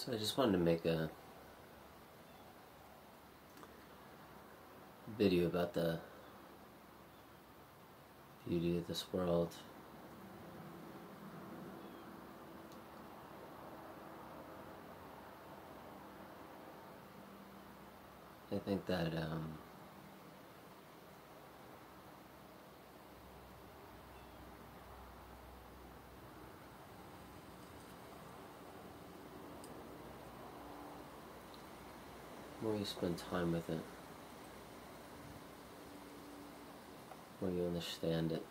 So I just wanted to make a video about the beauty of this world. I think that um, more you spend time with it, more you understand it.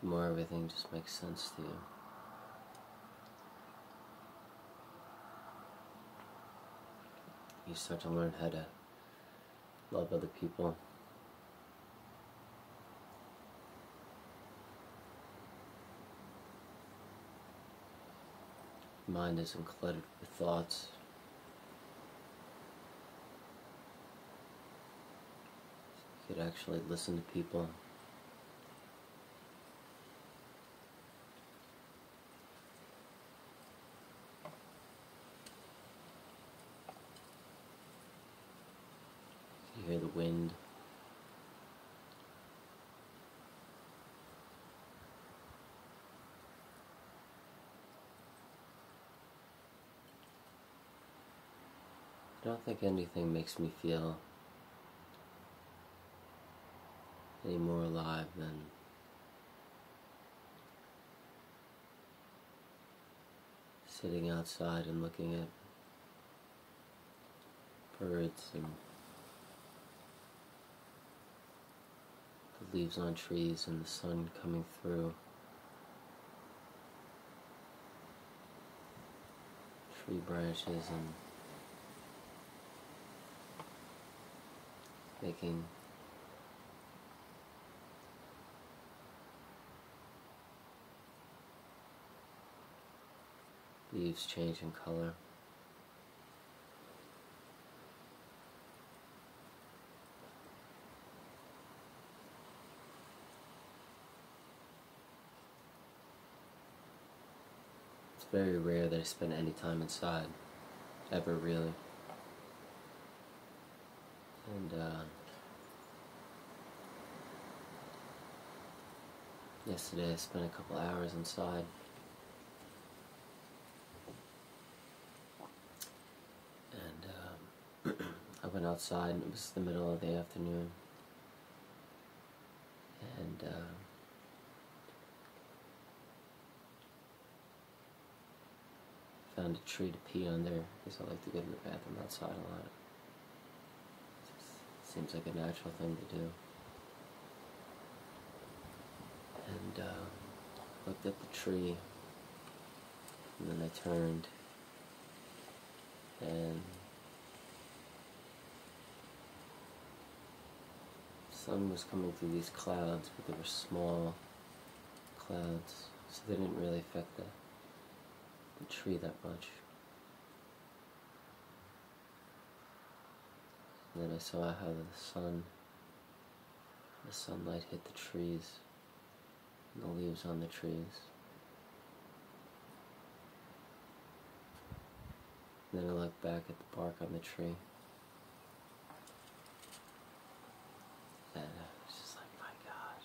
The more everything just makes sense to you. You start to learn how to love other people. Mind isn't cluttered with thoughts. You could actually listen to people. You hear the wind. I don't think anything makes me feel any more alive than sitting outside and looking at birds and the leaves on trees and the sun coming through. Tree branches and making leaves change in color. It's very rare that I spend any time inside, ever really. And uh, yesterday I spent a couple hours inside. And um, I went outside and it was the middle of the afternoon. And uh, found a tree to pee under because I like to go to the bathroom outside a lot. Seems like a natural thing to do. And uh, looked at the tree, and then I turned, and sun was coming through these clouds, but they were small clouds, so they didn't really affect the, the tree that much. And then I saw how the sun, the sunlight hit the trees, the leaves on the trees. And then I looked back at the bark on the tree. And I was just like, my God.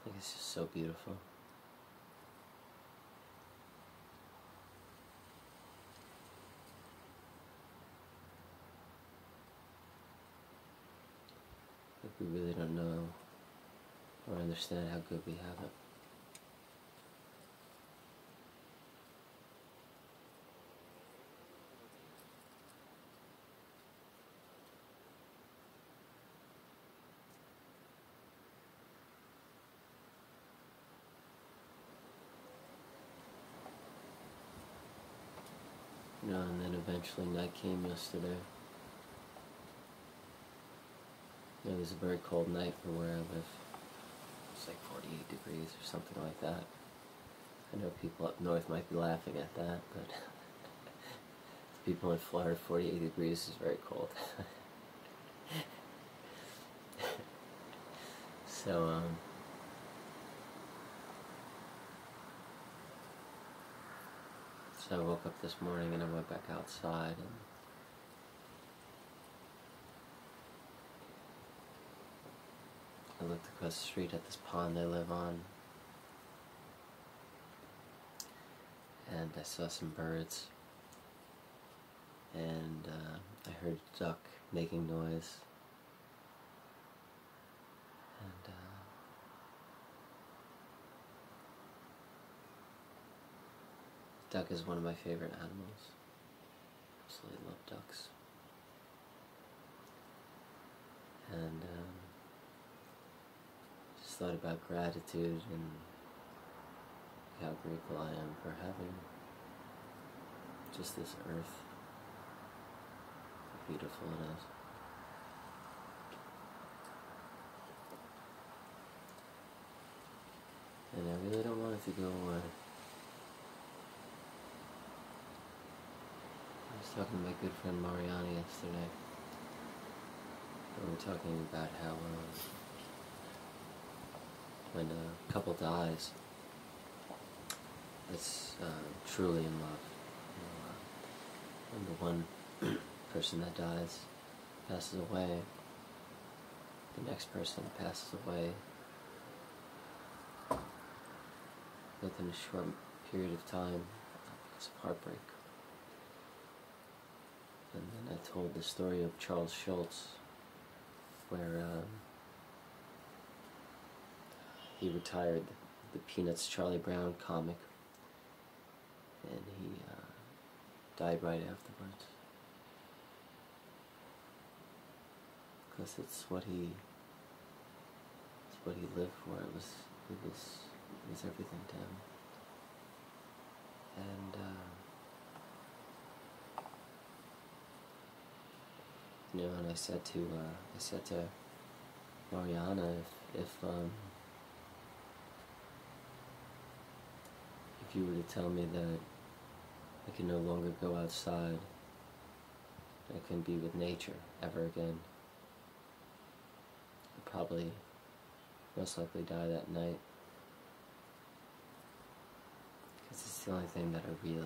I think it's just so beautiful. Like we really don't know or understand how good we have it. You know, and then eventually night came yesterday. It was a very cold night for where I live. It's like 48 degrees or something like that. I know people up north might be laughing at that, but people in Florida, 48 degrees is very cold. so, um, so I woke up this morning and I went back outside and I looked across the street at this pond I live on. And I saw some birds. And uh, I heard a duck making noise. And uh, duck is one of my favorite animals. Absolutely love ducks and um, thought about gratitude and how grateful I am for having just this earth. How beautiful it is. And I really don't want it to go away. I was talking to my good friend Mariani yesterday. We were talking about how uh, when a couple dies, it's uh, truly in love. You know, uh, when the one person that dies passes away, the next person passes away within a short period of time because of heartbreak. And then I told the story of Charles Schulz, where um, he retired the Peanuts Charlie Brown comic and he uh, died right afterwards. Because it's what he, it's what he lived for. It was, it was, it was everything to him. And uh, you know, and I said to, uh, I said to Mariana, if, if um, if you were to tell me that I can no longer go outside. I couldn't be with nature ever again. I'd probably most likely die that night. Because it's the only thing that I really,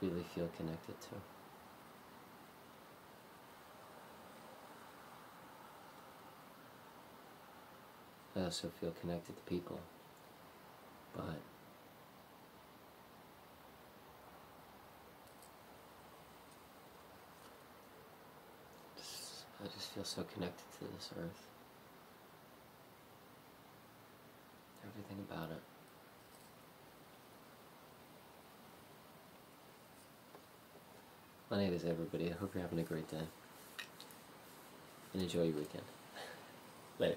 really feel connected to. I also feel connected to people, but I just feel so connected to this earth. Everything about it. My name is everybody. I hope you're having a great day. And enjoy your weekend. Later.